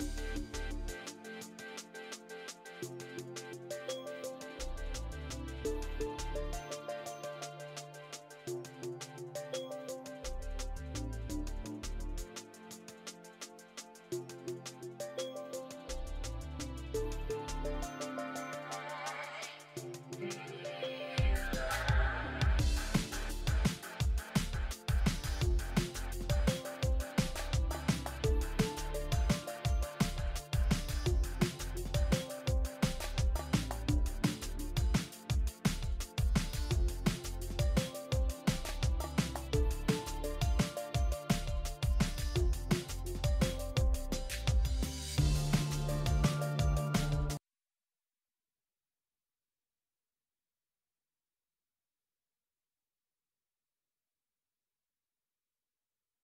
Música